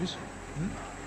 Yes. Hmm?